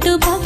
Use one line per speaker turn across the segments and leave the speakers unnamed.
to pop.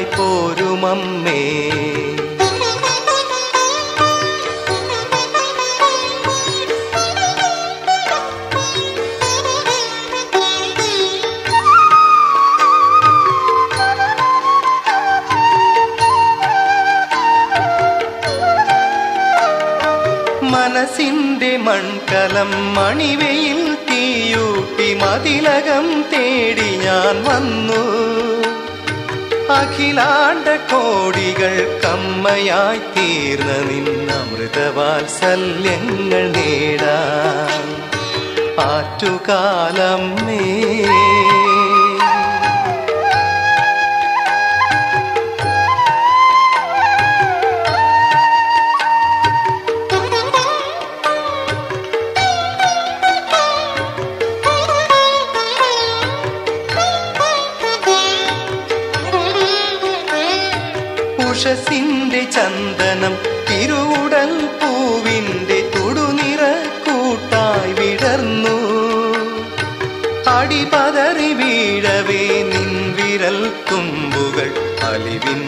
മകളായി പോരുമമ്മേ മനസിന്റെ മൺകലം മണിവെയിൽ തീയൂട്ടി മതിലകം തേടി ഞാൻ വന്നു. അഖിലാണ്ട കോടികൾ കമ്മയായി തീർന്ന നിന്നമൃതവാത്സല്യങ്ങൾ നേടാൻ ആറ്റുകാലം നേ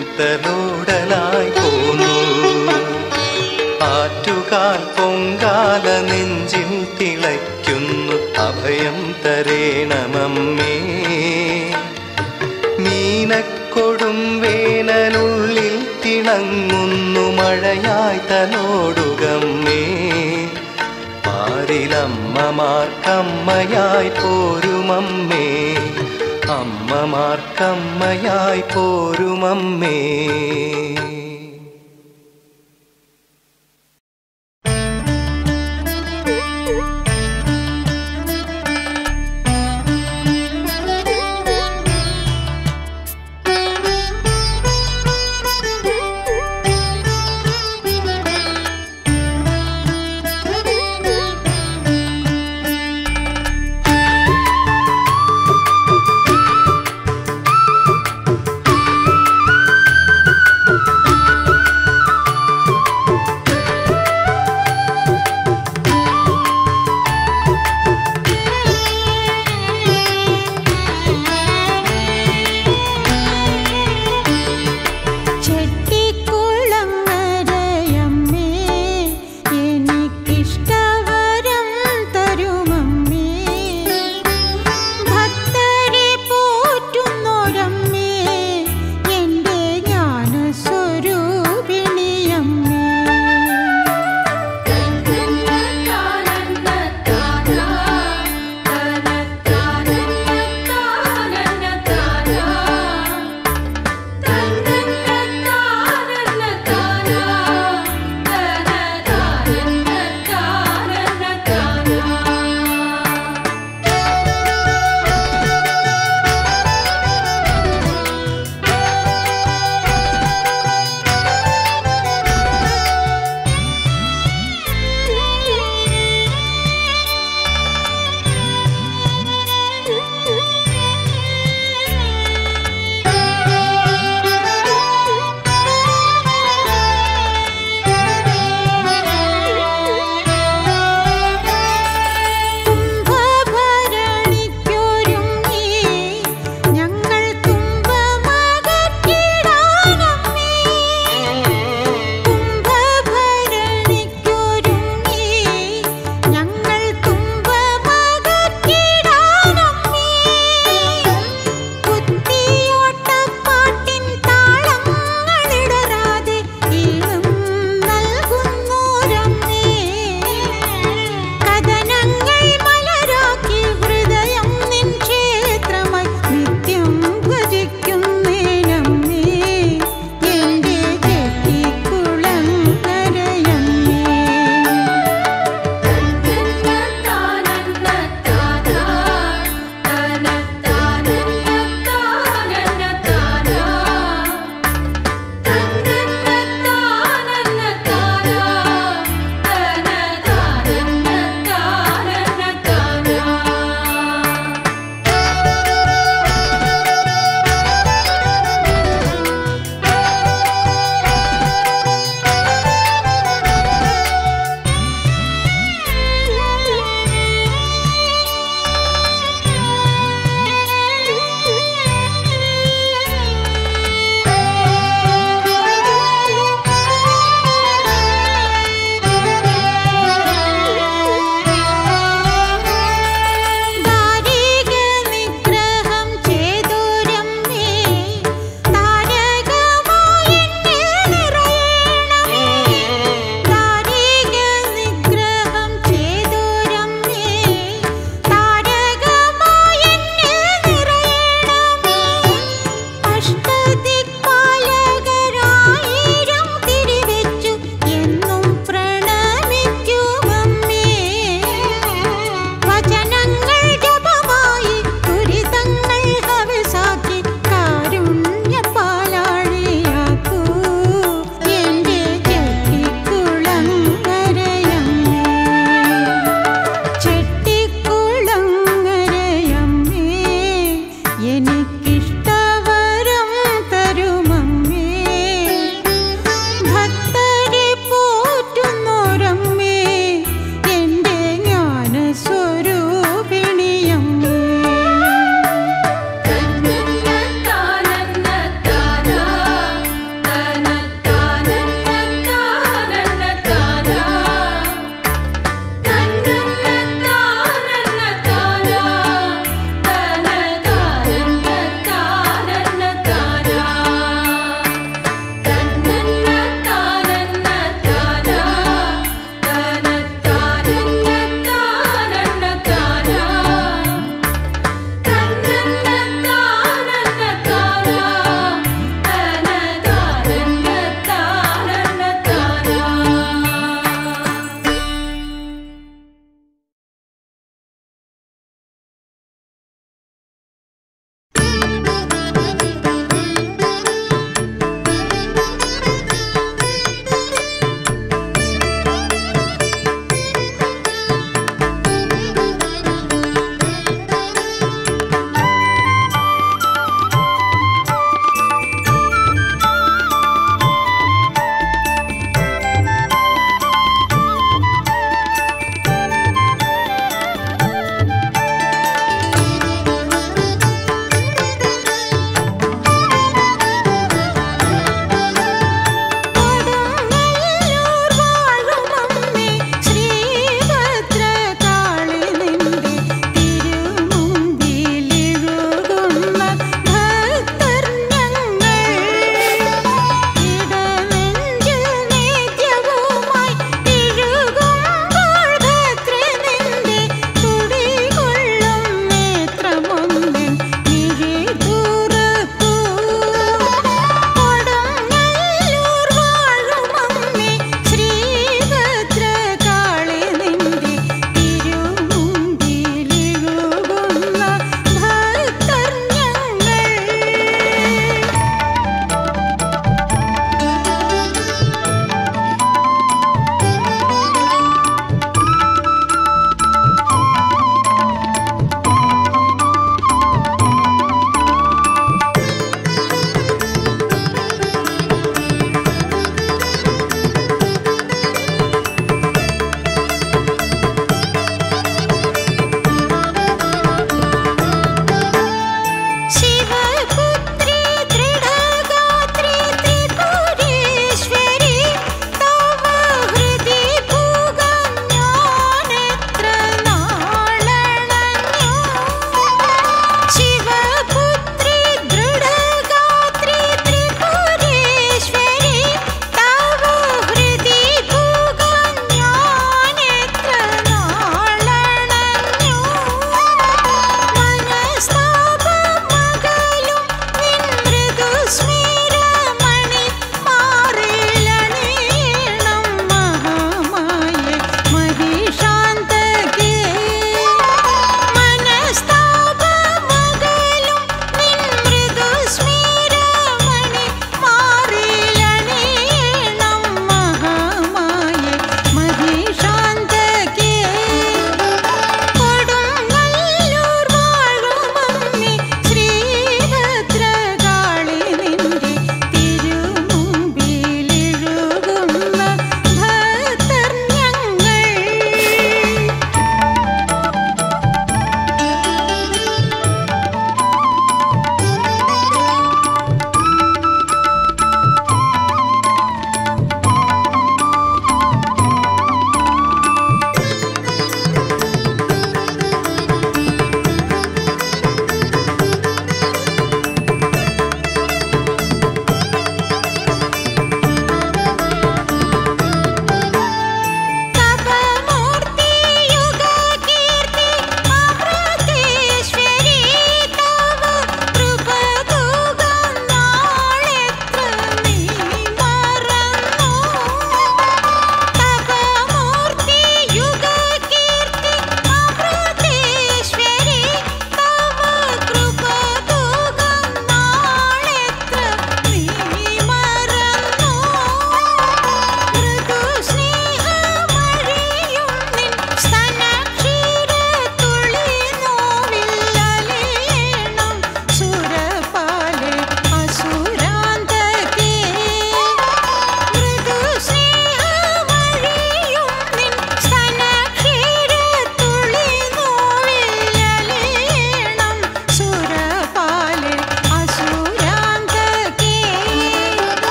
നീന്തലോടലായി പോന്നു. ആറ്റുകാൽ പൊങ്കാല നെഞ്ചിൽ തിളയ്ക്കുന്നു. അഭയം തരേണമമ്മേ. മീനക്കൊടും വേനലുള്ളിൽ തിണങ്ങുന്നു. മഴയായി തലോടുകമ്മേ. പാരിലമ്മമാർക്കമ്മയായി പോരുമമ്മേ. അമ്മമാർക്കമ്മയായി പോരുമമ്മേ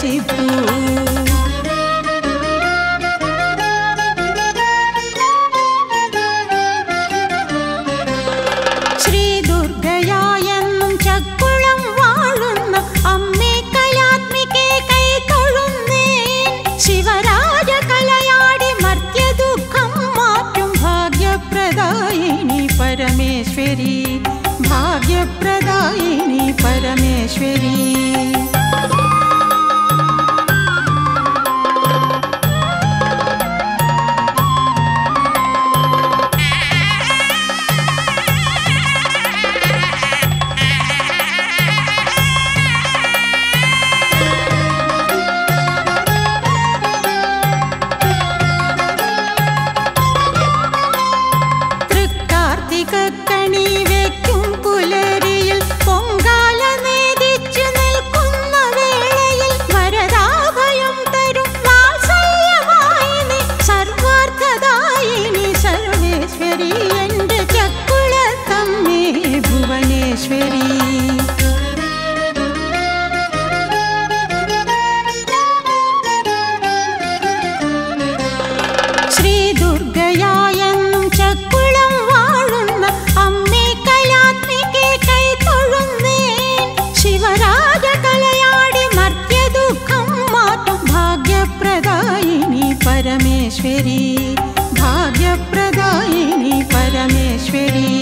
शिपू परमेश्वरी भाग्यप्रदायिनी परमेश्वरी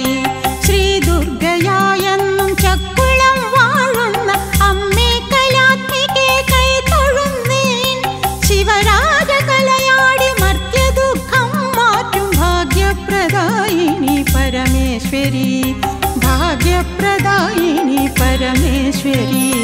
श्रीदुर्गयायन् चक्कुळं वाळुन्न अम्मे कलात्मिके कैतोळुन्नेन् शिवराजकलयाडि मर्त्यदुःखं मातुं भाग्यप्रदायिनी परमेश्वरी भाग्यप्रदायिनी परमेश्वरी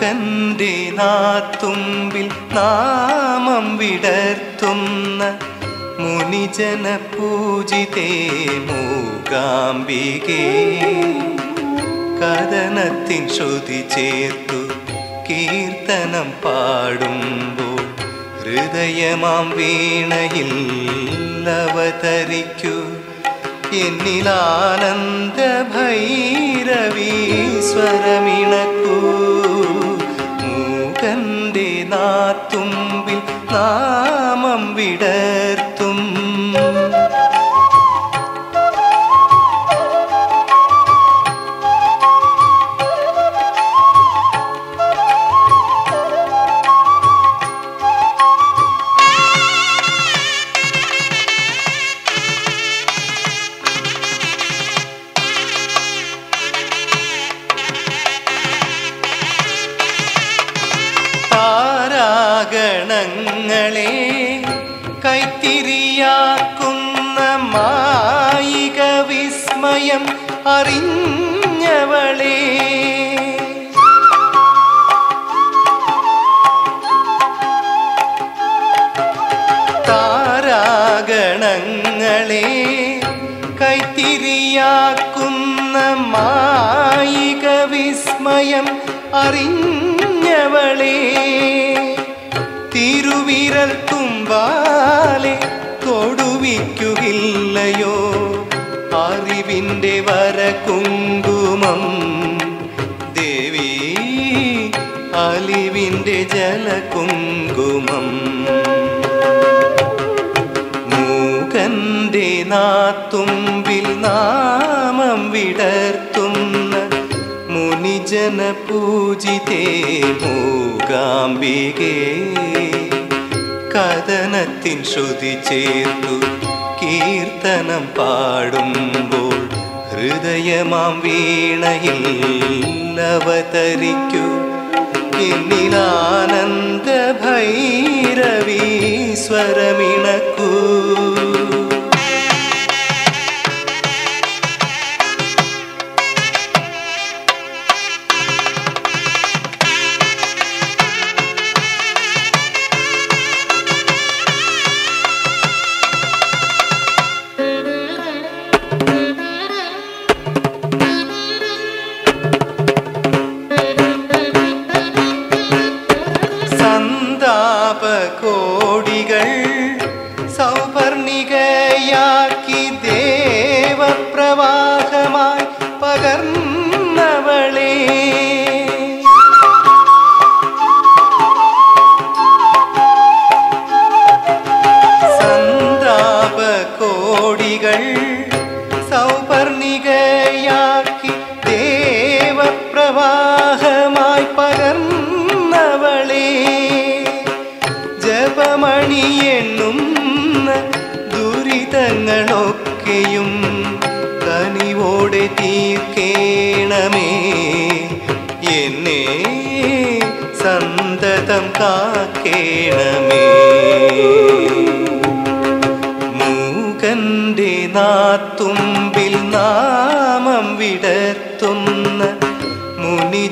മൂകന്റെ നാത്തുമ്പിൽ നാമം വിടർത്തുന്ന മുനിജന പൂജിതേ മൂകാംബികേ. കഥനത്തിൻ ശ്രുതി ചേർത്തു കീർത്തനം പാടുമ്പോൾ ഹൃദയമാം വീണയിൽ അവതരിക്കൂ. എന്നിലാനന്ദ ഭൈരവീ നാത്തുമ്പിൽ നാമം കൈത്തിരിയാക്കുന്ന മായിക വിസ്മയം അറിഞ്ഞവളേ. താരാഗണങ്ങളെ കൈത്തിരിയാക്കുന്ന മായിക വിസ്മയം അറിഞ്ഞവളേ ജലകുങ്കുമം മൂകന്റെ നാത്തുമ്പിൽ നാമം വിടർത്തുന്ന മുനിജന പൂജിതേ മൂകാംബികേ. കഥനത്തിൻ ശ്രുതി ചേർത്തു കീർത്തനം പാടുമ്പോൾ ഹൃദയമാം വീണയിൽ അവതരിക്കൂ. निदानन्दभैरवी स्वरमिण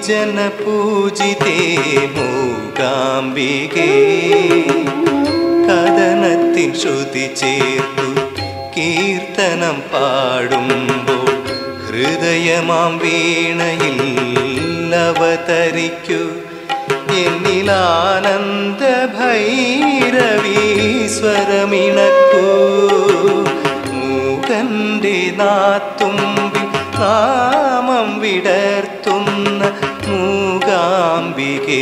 പൂജിതേ മൂകാംബികേ. കഥനത്തിൻ ശ്രുതി ചേർത്തു കീർത്തനം പാടുമ്പോൾ ഹൃദയമാം വീണയിൽ അവതരിക്കൂ. എന്നിലാനന്ദ ഭൈരവീശ്വരമിണക്കൂ മൂകന്റെ നാത്തുമ്പിൽ നാമം വിടർത്തുന്ന മൂകാംബികേ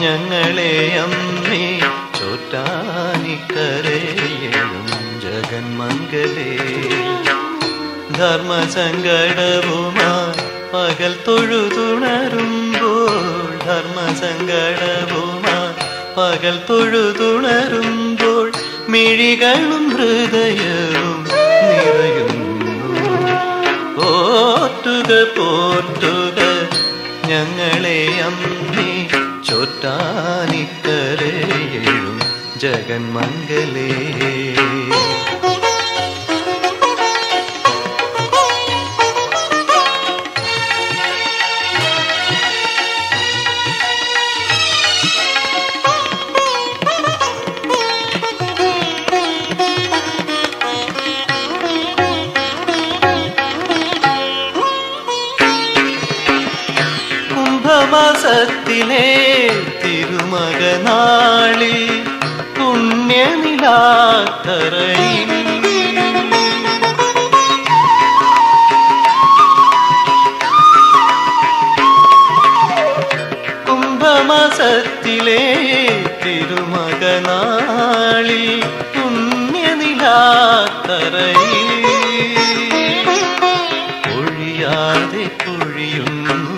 ഞങ്ങളെ അമ്മേ
ചോറ്റാനിക്കരയും ജഗന്മംഗലേ. ധർമ്മസങ്കടവുമായി പകൽ തൊഴുതുണരുമ്പോൾ ധർമ്മസങ്കടവുമായി പകൽ തൊഴുതുണരുമ്പോൾ മിഴികളും ഹൃദയവും നിറയുന്നു. പോറ്റുക പോറ്റുക ഞങ്ങളെ അമ്മേ. ചോറ്റാനിക്കരയും ജഗന്മംഗലേ തിരുമകനാളിൽ പുണ്യനിലാക്കറയിൽ. കുംഭമാസത്തിലെ തിരുമകനാളിൽ പുണ്യനിലാക്കറയിൽ. ഒഴിയാതെ പൊഴിയുന്നു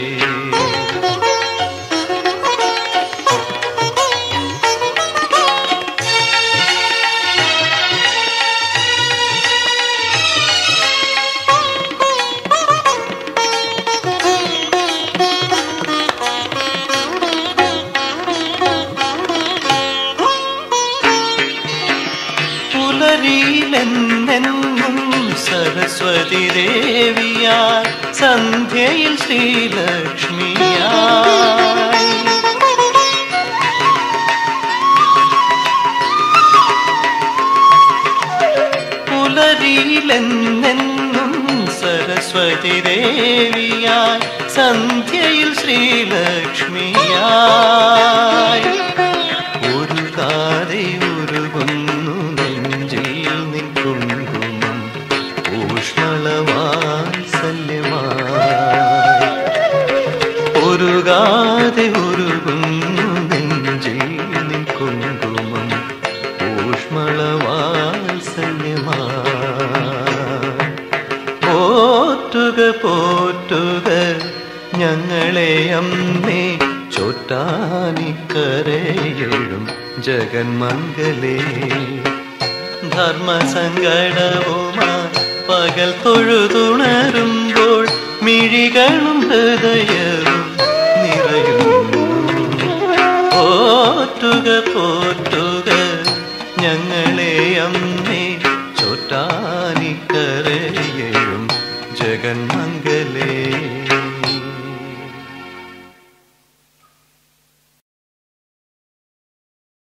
പുലരിയിലെന്നെന്നും സരസ്വതി ദേവിയായി സന്ധ്യയിൽ ശ്രീലക്ഷ്മിയായി. ചോറ്റാനിക്കരയും ജഗന്മംഗലേ. ധർമ്മസങ്കടവുമായി പകൽ തൊഴുതുണരുമ്പോൾ മിഴികളും ഹൃദയവും നിറയുന്നു. പോറ്റുക